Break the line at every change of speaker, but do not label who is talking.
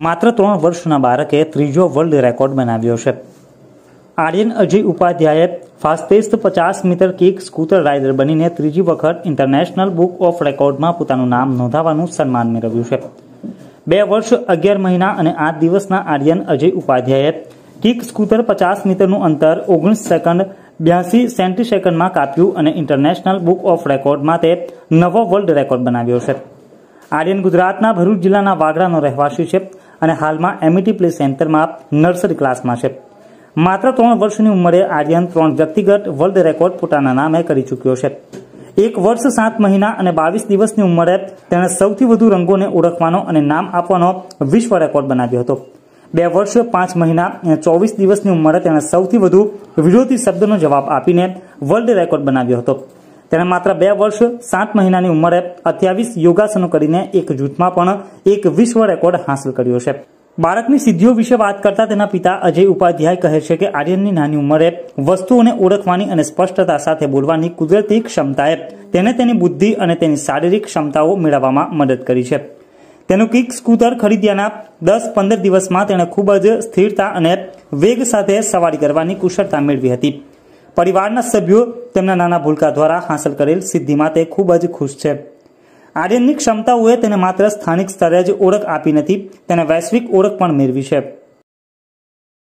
માત્ર ત્રણ વર્ષના બાળકે ત્રીજો વર્લ્ડ રેકોર્ડ બનાવ્યો છે. આર્યન અજય ઉપાધ્યાયે ફાસ્ટેસ્ટ પચાસ મીટર કિક સ્કૂટર રાઇડર બનીને ત્રીજી વખત ઇન્ટરનેશનલ બુક ઓફ રેકોર્ડમાં પોતાનું નામ નોંધાવવાનું સન્માન મેળવ્યું છે. બે વર્ષ, અગિયાર મહિના અને આઠ દિવસના આર્યન અજય ઉપાધ્યાયે કિક સ્કૂટર પચાસ મીટરનું અંતર ઓગણીસ સેકન્ડ બ્યાસી સેન્ટી સેકન્ડમાં કાપ્યું અને ઇન્ટરનેશનલ બુક ઓફ રેકોર્ડમાં તે નવો વર્લ્ડ રેકોર્ડ બનાવ્યો છે. આર્યન ગુજરાતના ભરૂચ જિલ્લાના વાગડાનો રહેવાસી છે. અને હાલમાં એમિટી પ્લે સેન્ટરમાં નર્સરી ક્લાસમાં છે. માત્ર ત્રણ વર્ષની ઉંમરે આર્યન ત્રણ વ્યક્તિગત વર્લ્ડ રેકોર્ડ પોતાના નામે કરી ચૂક્યો છે. એક વર્ષ સાત મહિના અને બાવીસ દિવસની ઉંમરે તેણે સૌથી વધુ રંગોને ઓળખવાનો અને નામ આપવાનો વિશ્વ રેકોર્ડ બનાવ્યો હતો. બે વર્ષ પાંચ મહિના અને ચોવીસ દિવસની ઉંમરે તેણે સૌથી વધુ વિરોધી શબ્દનો જવાબ આપીને વર્લ્ડ રેકોર્ડ બનાવ્યો હતો. તેણે માત્ર બે વર્ષ, સાત મહિનાની ઉંમરે અઠ્યાવીસ યોગાસનો કરીને એક જૂથમાં પણ એક વિશ્વ રેકોર્ડ હાંસલ કર્યો છે. બાળકની સિદ્ધિઓ વિશે વાત કરતા તેના પિતા અજય ઉપાધ્યાય કહે છે કે આર્યનની નાની ઉંમરે વસ્તુઓને ઓળખવાની અને સ્પષ્ટતા સાથે બોલવાની કુદરતી ક્ષમતાએ તેને તેની બુદ્ધિ અને તેની શારીરિક ક્ષમતાઓ મેળવવામાં મદદ કરી છે. તેનું કિક સ્કૂટર ખરીદ્યાના દસ પંદર દિવસમાં તેણે ખૂબ જ સ્થિરતા અને વેગ સાથે સવારી કરવાની કુશળતા મેળવી હતી. પરિવારના સભ્યો તેમના નાના ભૂલકા દ્વારા હાંસલ કરેલ સિદ્ધિમાં તે ખૂબ જ ખુશ છે. આર્યનની ક્ષમતાઓએ તેને માત્ર સ્થાનિક સ્તરે જ ઓળખ આપી નથી, તેને વૈશ્વિક ઓળખ પણ મેળવી છે.